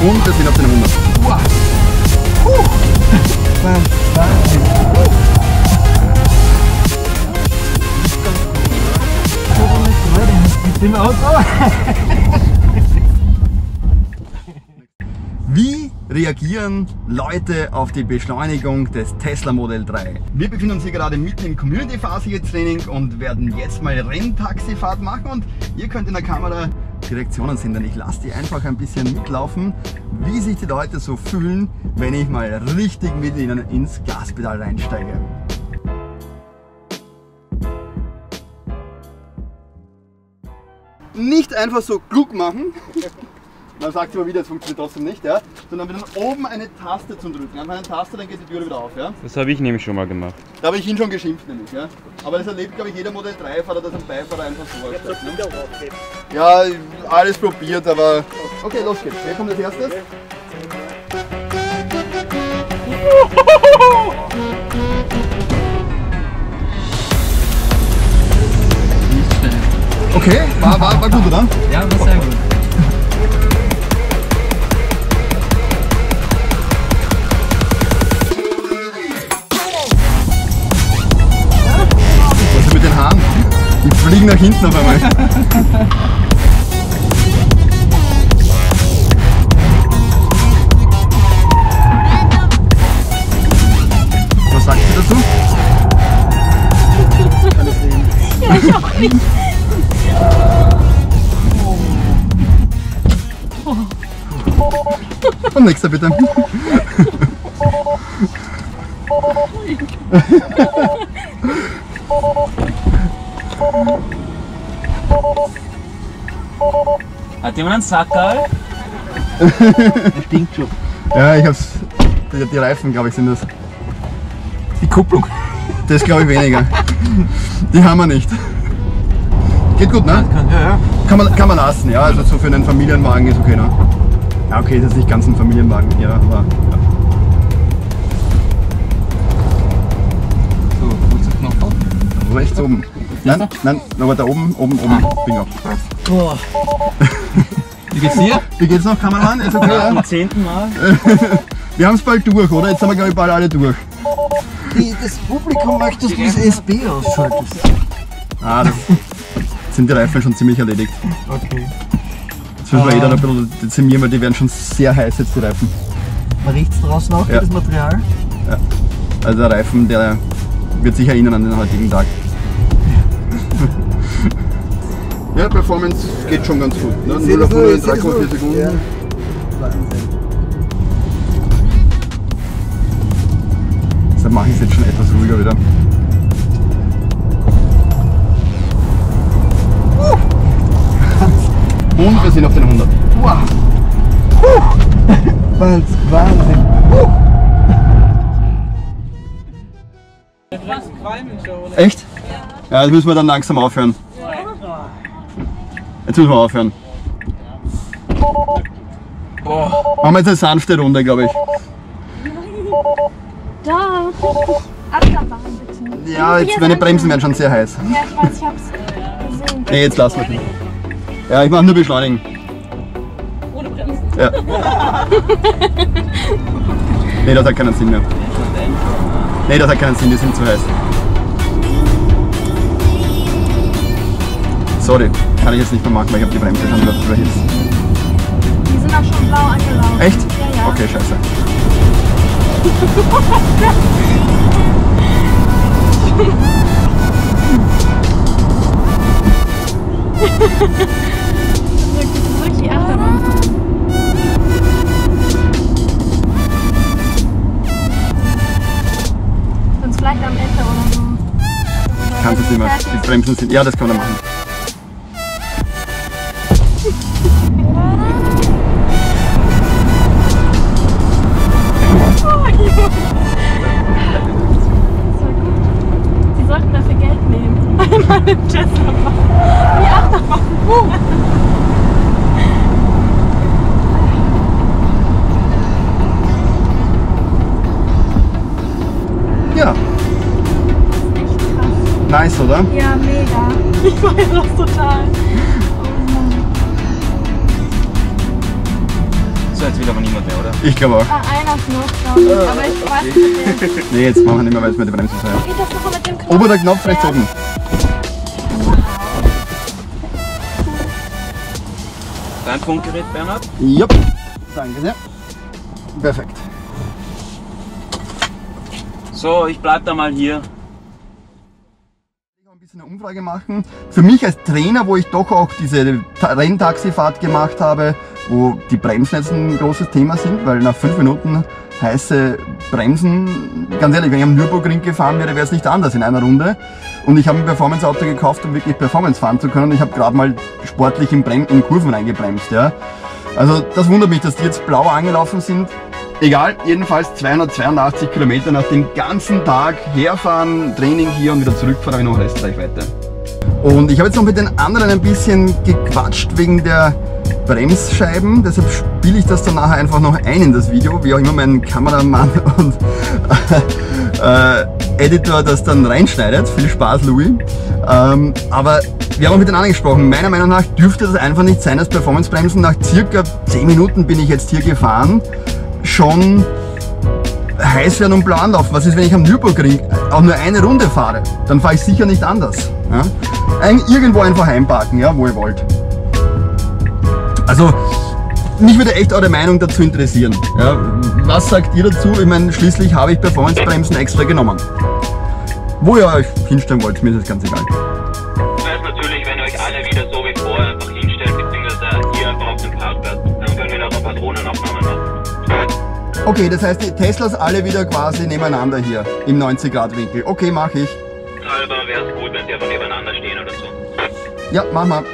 Und wir sind auf den 100. Sind wir Auto? Wie reagieren Leute auf die Beschleunigung des Tesla Model 3? Wir befinden uns hier gerade mitten im Community Fahrsicherheitstraining und werden jetzt mal Renntaxifahrt machen und ihr könnt in der Kamera die Reaktionen sehen, denn ich lasse die einfach ein bisschen mitlaufen, wie sich die Leute so fühlen, wenn ich mal richtig mit ihnen ins Gaspedal reinsteige. Nicht einfach so klug machen, man sagt immer wieder, es funktioniert trotzdem nicht, ja? sondern mit dann oben eine Taste zu drücken. Einfach eine Taste, dann geht die Tür wieder auf. Ja? Das habe ich nämlich schon mal gemacht. Da habe ich ihn schon geschimpft nämlich. Ja? Aber das erlebt, glaube ich, jeder Modell 3-Fahrer, dass ein Beifahrer einfach so aufsteigt. Ne? Ja, alles probiert, aber... Okay, los geht's. Wer kommt als erstes? Okay, war, war, war gut, oder? Ja, war sehr gut. Die fliegen nach hinten auf einmal. Was sagst du dazu? Und nächster bitte. Hat jemand einen Sackerl? Der stinkt schon. Ja, ich hab's. Die, die Reifen, glaube ich, sind das. Die Kupplung. Das glaube ich weniger. Die haben wir nicht. Geht gut, ne? Ja, ja. Kann man, kann man lassen, ja. Also so für einen Familienwagen ist okay, ne? Ja, okay, ist jetzt nicht ganz ein Familienwagen hier, aber. Ja. So, wo ist der Knopf? Rechts oben. Nein, nein, aber da oben, oben, oben. Bingo. Boah. Wie geht's dir? Wie geht's noch, Kameramann? Ist okay, ja? Zum zehnten Mal. Wir haben es bald durch, oder? Jetzt sind wir, glaube ich, bald alle durch. Die, das Publikum möchte, dass du das SB ausschaltest. Ah, das sind die Reifen schon ziemlich erledigt. Okay. Jetzt müssen wir eh dann ein bisschen dezimieren, weil die werden schon sehr heiß jetzt, die Reifen. Man riecht draußen auch Ja. das Material. Also der Reifen, der wird sich erinnern an den heutigen Tag. Ja, Performance geht schon ganz gut. Ne? 0 auf 100 in 3,4 Sekunden. Ja. Wahnsinn. Deshalb mache ich es jetzt schon etwas ruhiger wieder. Und wir sind auf den 100. Wow. Wahnsinn. Wahnsinn. Echt? Ja, jetzt müssen wir dann langsam aufhören. Jetzt müssen wir aufhören. Machen wir jetzt eine sanfte Runde, glaube ich. Da, Achterbahn bitte. Ja, jetzt meine Bremsen werden schon sehr heiß. Ja, ich weiß, ich hab's gesehen. Nee, jetzt lassen wir es. Ja, ich mache nur beschleunigen. Ohne Bremsen. Ja. Nee, das hat keinen Sinn mehr. Nee, das hat keinen Sinn, die sind zu heiß. Sorry, kann ich jetzt nicht mehr machen, weil ich habe die Bremse schon wieder überhitzt. Die sind auch schon blau angelaufen. Echt? Ja, ja. Okay, scheiße. Zurück die Achterbahn. Sonst vielleicht am Ende oder so. Kannst du nicht mehr. Die Bremsen sind. Ja, das kann man machen. Machen. Die Achterbahn. Uh. Ja. Echt krass. Nice, oder? Ja, mega. Ich feiere das total. So, jetzt will aber niemand mehr, oder? Ich glaube auch. Ah, einer ist noch, glaube ich. Aber ich weiß nicht mit dem. Nee, jetzt machen wir nicht mehr, weil es mit der Bremse so Geht das noch mit dem Knopf? Ober der Knopf rechts oben. Dein Funkgerät, Bernhard? Jupp. Danke sehr. Perfekt. So, ich bleib da mal hier. Ich will ein bisschen eine Umfrage machen. Für mich als Trainer, wo ich doch auch diese Ta- Renntaxifahrt gemacht habe, wo die Bremsen jetzt ein großes Thema sind, weil nach fünf Minuten heiße Bremsen, ganz ehrlich, wenn ich am Nürburgring gefahren wäre, wäre es nicht anders in einer Runde. Und ich habe ein Performance-Auto gekauft, um wirklich Performance fahren zu können. Ich habe gerade mal sportlich in, Brem in Kurven reingebremst. Ja. Also das wundert mich, dass die jetzt blau angelaufen sind. Egal, jedenfalls 282 Kilometer nach dem ganzen Tag herfahren, Training hier und wieder zurückfahren, habe ich noch Restreichweite. Und ich habe jetzt noch mit den anderen ein bisschen gequatscht wegen der Bremsscheiben, deshalb spiele ich das dann nachher einfach noch ein in das Video, wie auch immer mein Kameramann und äh, Editor das dann reinschneidet. Viel Spaß, Louis. Ähm, aber wir haben auch mit den anderen gesprochen. Meiner Meinung nach dürfte das einfach nicht sein, dass Performancebremsen nach circa 10 Minuten bin ich jetzt hier gefahren, schon heiß werden und blau anlaufen. Was ist, wenn ich am Nürburgring auch nur eine Runde fahre? Dann fahre ich sicher nicht anders. Ja? Irgendwo einfach einparken, ja, wo ihr wollt. Also, mich würde echt eure Meinung dazu interessieren. Ja? Was sagt ihr dazu? Ich meine, schließlich habe ich Performancebremsen extra genommen. Wo ihr euch hinstellen wollt, mir ist das ganz egal. wäre es natürlich, wenn ihr euch alle wieder so wie vorher einfach hinstellt, beziehungsweise hier einfach auf dem Parkplatz. Dann können wir noch eine Patronenaufnahme machen. Okay, das heißt, die Teslas alle wieder quasi nebeneinander hier im 90 Grad Winkel. Okay, mache ich. Halber wäre es gut, wenn sie einfach nebeneinander stehen oder so. Ja, mach mal.